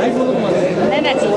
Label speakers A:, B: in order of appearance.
A: नहीं नहीं